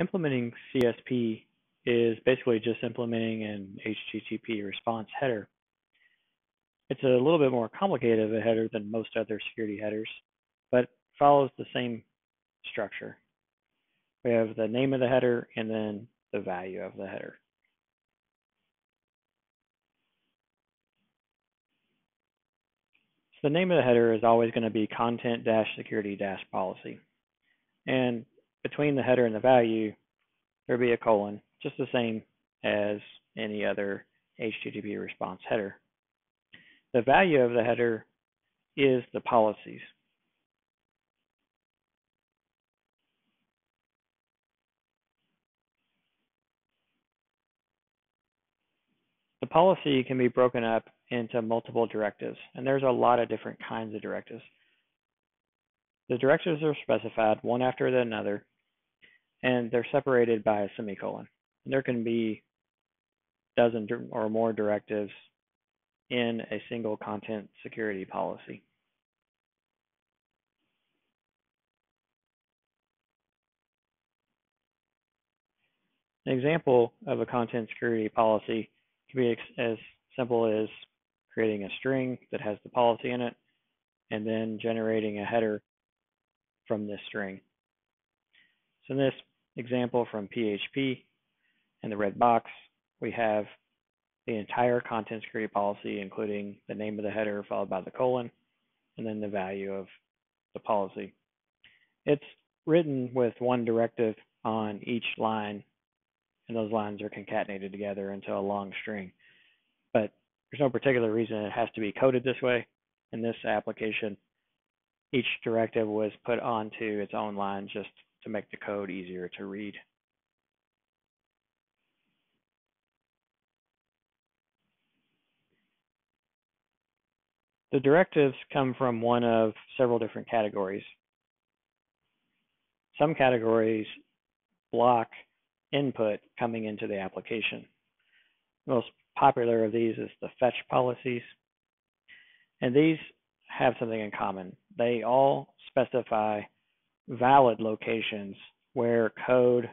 implementing CSP is basically just implementing an HTTP response header. It's a little bit more complicated of a header than most other security headers, but follows the same structure. We have the name of the header and then the value of the header. So the name of the header is always going to be content-security-policy. And between the header and the value, there'll be a colon, just the same as any other HTTP response header. The value of the header is the policies. The policy can be broken up into multiple directives, and there's a lot of different kinds of directives. The directives are specified one after another, and they're separated by a semicolon. And there can be dozen or more directives in a single content security policy. An example of a content security policy can be as simple as creating a string that has the policy in it and then generating a header from this string. So in this example from PHP in the red box, we have the entire content security policy, including the name of the header followed by the colon, and then the value of the policy. It's written with one directive on each line, and those lines are concatenated together into a long string. But there's no particular reason it has to be coded this way. In this application, each directive was put onto its own line just to make the code easier to read. The directives come from one of several different categories. Some categories block input coming into the application. The most popular of these is the fetch policies. And these have something in common. They all specify valid locations where code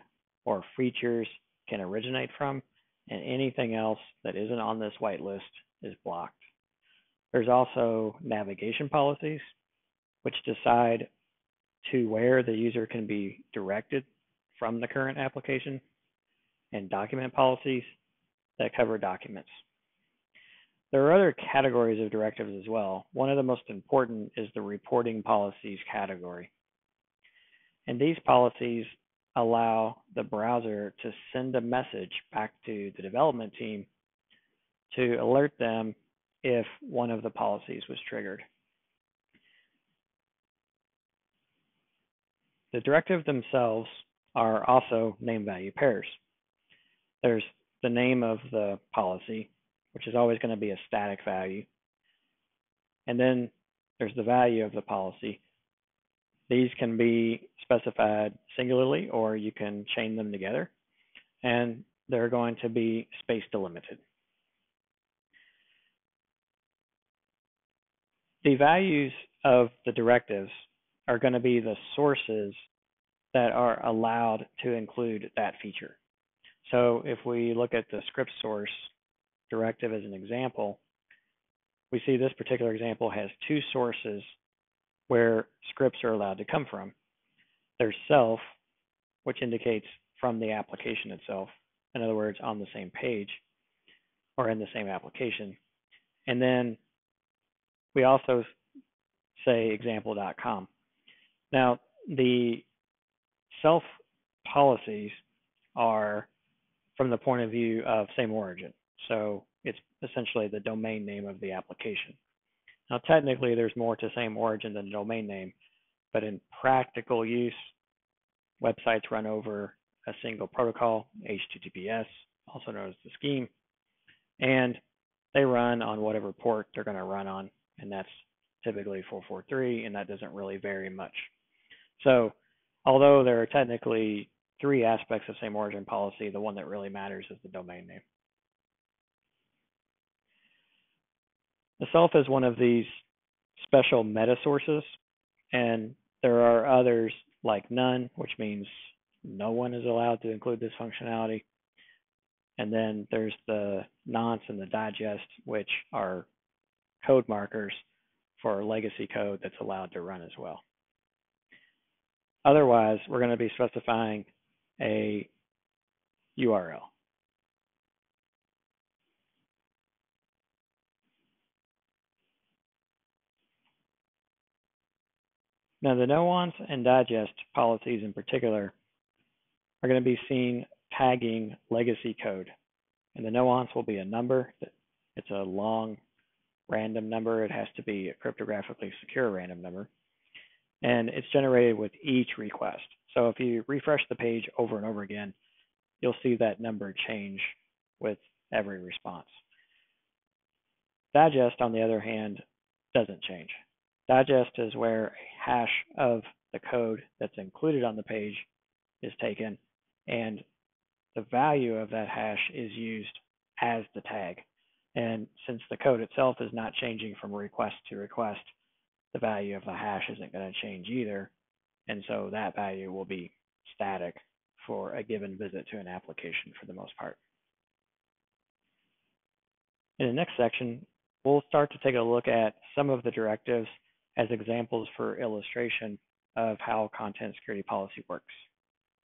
or features can originate from, and anything else that isn't on this whitelist is blocked. There's also navigation policies, which decide to where the user can be directed from the current application, and document policies that cover documents. There are other categories of directives as well. One of the most important is the reporting policies category. And these policies allow the browser to send a message back to the development team to alert them if one of the policies was triggered. The directive themselves are also name value pairs. There's the name of the policy, which is always going to be a static value. And then there's the value of the policy. These can be specified singularly or you can chain them together. And they're going to be space delimited. The values of the directives are going to be the sources that are allowed to include that feature. So if we look at the script source directive as an example, we see this particular example has two sources where scripts are allowed to come from. There's self, which indicates from the application itself. In other words, on the same page or in the same application. And then we also say example.com. Now, the self policies are from the point of view of same origin. So it's essentially the domain name of the application. Now, technically, there's more to same origin than domain name, but in practical use, websites run over a single protocol, HTTPS, also known as the scheme, and they run on whatever port they're going to run on, and that's typically 443, and that doesn't really vary much. So, although there are technically three aspects of same origin policy, the one that really matters is the domain name. The self is one of these special meta sources, and there are others like none, which means no one is allowed to include this functionality. And then there's the nonce and the digest, which are code markers for legacy code that's allowed to run as well. Otherwise, we're going to be specifying a URL. Now, the no-once and digest policies in particular are going to be seen tagging legacy code. And the no-once will be a number. It's a long random number. It has to be a cryptographically secure random number. And it's generated with each request. So if you refresh the page over and over again, you'll see that number change with every response. Digest, on the other hand, doesn't change. Digest is where a hash of the code that's included on the page is taken and the value of that hash is used as the tag. And since the code itself is not changing from request to request, the value of the hash isn't going to change either. And so that value will be static for a given visit to an application for the most part. In the next section, we'll start to take a look at some of the directives as examples for illustration of how content security policy works.